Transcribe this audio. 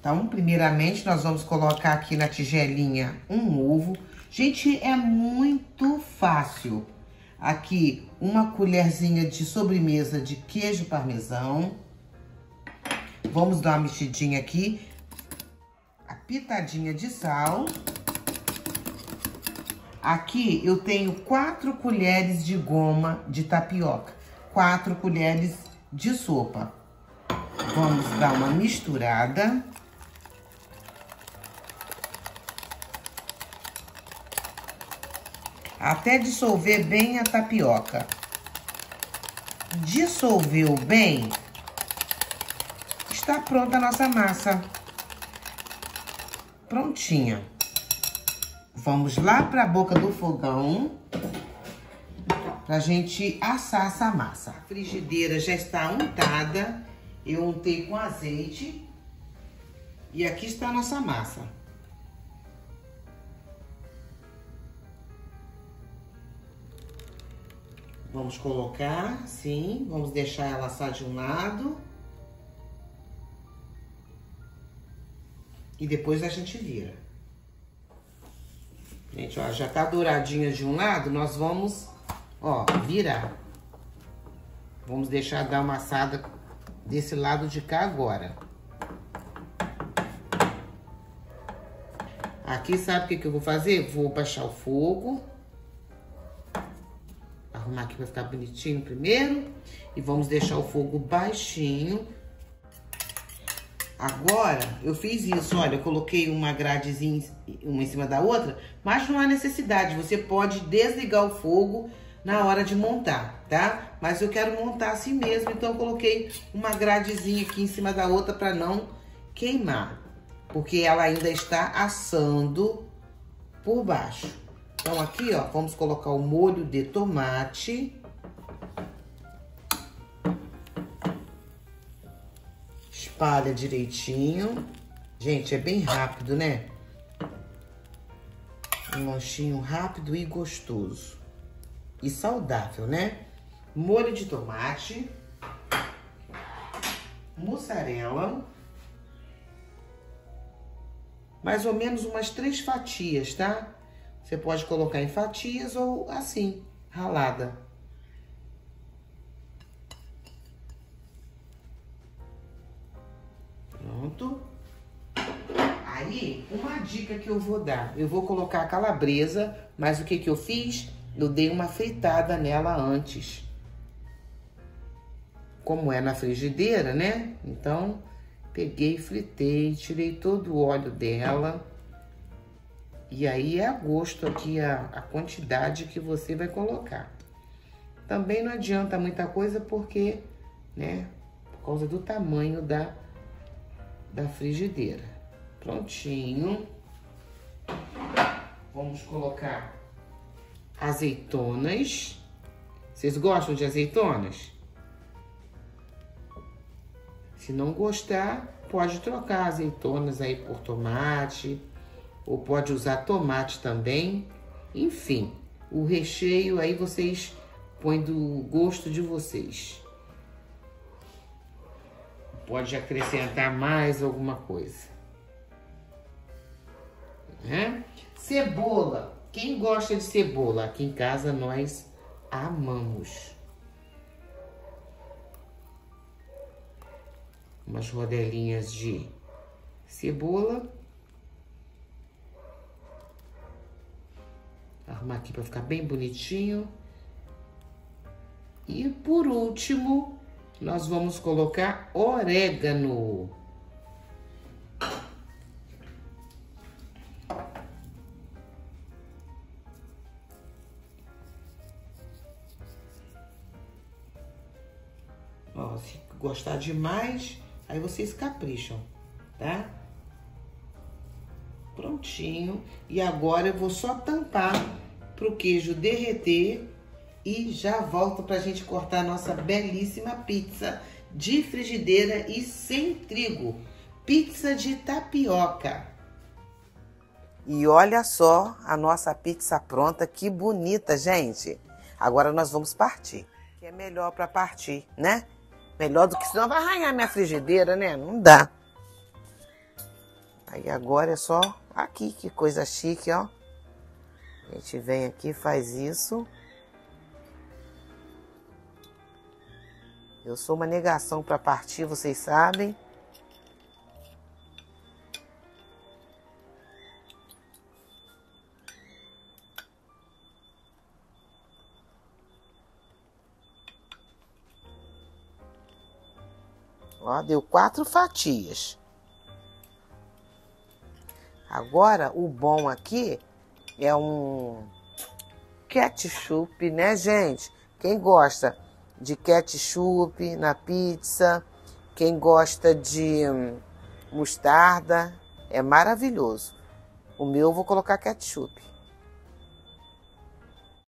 Então, primeiramente, nós vamos colocar aqui na tigelinha um ovo. Gente, é muito fácil. Aqui, uma colherzinha de sobremesa de queijo parmesão. Vamos dar uma mexidinha aqui. A pitadinha de sal. Aqui eu tenho quatro colheres de goma de tapioca. Quatro colheres de sopa. Vamos dar uma misturada. Até dissolver bem a tapioca. Dissolveu bem, está pronta a nossa massa. Prontinha. Vamos lá para a boca do fogão pra gente assar essa massa. A frigideira já está untada, eu untei com azeite e aqui está a nossa massa. Vamos colocar, sim, vamos deixar ela assar de um lado. E depois a gente vira. Gente, ó, já tá douradinha de um lado, nós vamos, ó, virar. Vamos deixar dar uma assada desse lado de cá agora. Aqui, sabe o que, que eu vou fazer? Vou baixar o fogo arrumar aqui pra ficar bonitinho primeiro. E vamos deixar o fogo baixinho. Agora, eu fiz isso, olha, eu coloquei uma gradezinha uma em cima da outra, mas não há necessidade, você pode desligar o fogo na hora de montar, tá? Mas eu quero montar assim mesmo, então eu coloquei uma gradezinha aqui em cima da outra para não queimar, porque ela ainda está assando por baixo. Então, aqui, ó, vamos colocar o molho de tomate. Espalha direitinho. Gente, é bem rápido, né? Um lanchinho rápido e gostoso. E saudável, né? Molho de tomate. Mussarela. Mais ou menos umas três fatias, tá? Você pode colocar em fatias ou assim, ralada. Pronto. Aí, uma dica que eu vou dar. Eu vou colocar a calabresa, mas o que que eu fiz? Eu dei uma fritada nela antes. Como é na frigideira, né? Então, peguei, fritei, tirei todo o óleo dela. E aí é a gosto aqui a, a quantidade que você vai colocar. Também não adianta muita coisa porque, né, por causa do tamanho da, da frigideira. Prontinho. Vamos colocar azeitonas. Vocês gostam de azeitonas? Se não gostar, pode trocar azeitonas aí por tomate, ou pode usar tomate também. Enfim, o recheio aí vocês põem do gosto de vocês. Pode acrescentar mais alguma coisa. Né? Cebola. Quem gosta de cebola? Aqui em casa nós amamos. Umas rodelinhas de cebola. Arrumar aqui para ficar bem bonitinho. E por último, nós vamos colocar orégano. Ó, se gostar demais, aí vocês capricham, tá? Prontinho. E agora eu vou só tampar pro queijo derreter e já volto pra gente cortar a nossa belíssima pizza de frigideira e sem trigo. Pizza de tapioca. E olha só a nossa pizza pronta, que bonita, gente. Agora nós vamos partir. Que é melhor para partir, né? Melhor do que senão vai arranhar minha frigideira, né? Não dá. Aí agora é só aqui, que coisa chique, ó. A gente vem aqui, faz isso. Eu sou uma negação para partir, vocês sabem. Ó, deu quatro fatias. Agora, o bom aqui é um ketchup, né, gente? Quem gosta de ketchup na pizza, quem gosta de mostarda, é maravilhoso. O meu eu vou colocar ketchup.